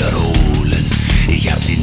wiederholen. Ich hab sie